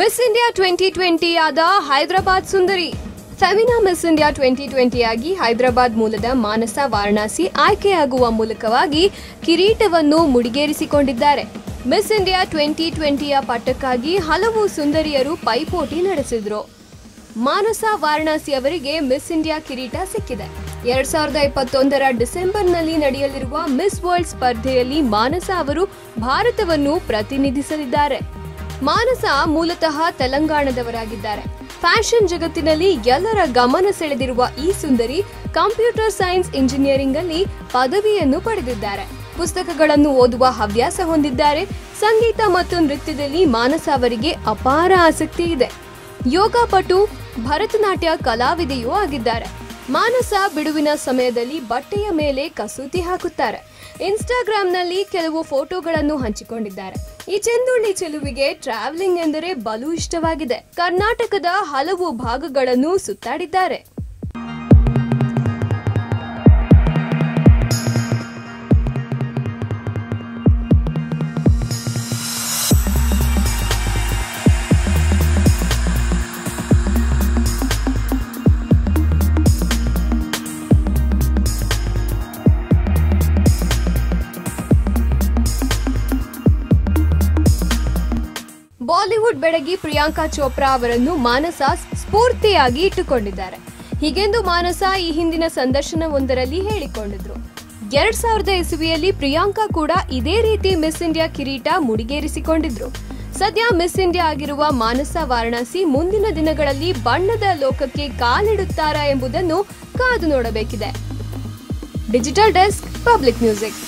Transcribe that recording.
Miss India twenty ಆದ ಹೈದರಾಬಾದ್ ಸುಂದರಿ. Savina Miss India twenty twenty ಆಗಿ ಹೈದರಾಬಾದ್ ಮೂಲದ ಮಾನಸ ವಾರಣಾಸಿ ಆಯ್ಕೆಯಾಗುವ ಮೂಲಕವಾಗಿ ಕಿರೀಟವನ್ನು ಮುಡಿಗೇರಿಸಿಕೊಂಡಿದ್ದಾರೆ. ಮಿಸ್ ಇಂಡಿಯಾ ಟ್ವೆಂಟಿ ಟ್ವೆಂಟಿಯ ಪಟ್ಟಕ್ಕಾಗಿ ಹಲವು ಸುಂದರಿಯರು ಪೈಪೋಟಿ ನಡೆಸಿದ್ರು. ಮಾನಸ ವಾರಣಾಸಿ ಅವರಿಗೆ ಮಿಸ್ ಇಂಡಿಯಾ ಕಿರೀಟ ಸಿಕ್ಕಿದೆ. ಎರಡ್ ಸಾವಿರದ ಇಪ್ಪತ್ತೊಂದರ ಡಿಸೆಂಬರ್ನಲ್ಲಿ ನಡೆಯಲಿರುವ ಮಿಸ್ ವರ್ಲ್ಡ್ ಸ್ಪರ್ಧೆಯಲ್ಲಿ ಮಾನಸ ಅವರು ಭಾರತವನ್ನು ಪ್ರತಿನಿಧಿಸಲಿದ್ದಾರೆ. ಮಾನಸ ಮೂಲತಃ ತೆಲಂಗಾಣದವರಾಗಿದ್ದಾರೆ. ಫ್ಯಾಷನ್ ಜಗತ್ತಿನಲ್ಲಿ ಎಲ್ಲರ ಗಮನ ಸೆಳೆದಿರುವ ಈ ಸುಂದರಿ ಕಂಪ್ಯೂಟರ್ ಸೈನ್ಸ್ ಇಂಜಿನಿಯರಿಂಗ್ ಅಲ್ಲಿ ಪದವಿಯನ್ನು ಪಡೆದಿದ್ದಾರೆ. ಪುಸ್ತಕಗಳನ್ನು ಓದುವ ಹವ್ಯಾಸ ಹೊಂದಿದ್ದಾರೆ. ಸಂಗೀತ ಮತ್ತು ನೃತ್ಯದಲ್ಲಿ ಮಾನಸ ಅವರಿಗೆ ಅಪಾರ ಆಸಕ್ತಿ ಇದೆ. ಯೋಗ ಪಟು ಭರತನಾಟ್ಯ ಕಲಾವಿದೆಯೂ ಆಗಿದ್ದಾರೆ. ಮಾನಸ ಬಿಡುವಿನ ಸಮಯದಲ್ಲಿ ಬಟ್ಟೆಯ ಮೇಲೆ ಕಸೂತಿ ಹಾಕುತ್ತಾರೆ. ಇನ್ಸ್ಟಾಗ್ರಾಂನಲ್ಲಿ ಕೆಲವು ಫೋಟೋಗಳನ್ನು ಹಂಚಿಕೊಂಡಿದ್ದಾರೆ. ಈ ಚೆಂದುಳ್ಳಿ ಚೆಲುವಿಗೆ ಟ್ರಾವೆಲಿಂಗ್ ಎಂದರೆ ಬಲು ಇಷ್ಟವಾಗಿದೆ. ಕರ್ನಾಟಕದ ಹಲವು ಭಾಗಗಳನ್ನು ಸುತ್ತಾಡಿದ್ದಾರೆ. ಬಾಲಿವುಡ್ ಬೆಡಗಿ ಪ್ರಿಯಾಂಕಾ ಚೋಪ್ರಾ ಅವರನ್ನು ಮಾನಸ ಸ್ಫೂರ್ತಿಯಾಗಿ ಇಟ್ಟುಕೊಂಡಿದ್ದಾರೆ. ಹೀಗೆಂದು ಮಾನಸ ಈ ಹಿಂದಿನ ಸಂದರ್ಶನವೊಂದರಲ್ಲಿ ಹೇಳಿಕೊಂಡಿದ್ರು. ಎರಡ್ ಸಾವಿರದ ಇಸುವಿಯಲ್ಲಿ ಪ್ರಿಯಾಂಕಾ ಕೂಡ ಇದೇ ರೀತಿ ಮಿಸ್ ಇಂಡಿಯಾ ಕಿರೀಟ ಮುಡಿಗೇರಿಸಿಕೊಂಡಿದ್ರು. ಸದ್ಯ ಮಿಸ್ ಇಂಡಿಯಾ ಆಗಿರುವ ಮಾನಸ ವಾರಣಾಸಿ ಮುಂದಿನ ದಿನಗಳಲ್ಲಿ ಬಣ್ಣದ ಲೋಕಕ್ಕೆ ಕಾಲಿಡುತ್ತಾರಾ ಎಂಬುದನ್ನು ಕಾದು ನೋಡಬೇಕಿದೆ. Digital desk public music.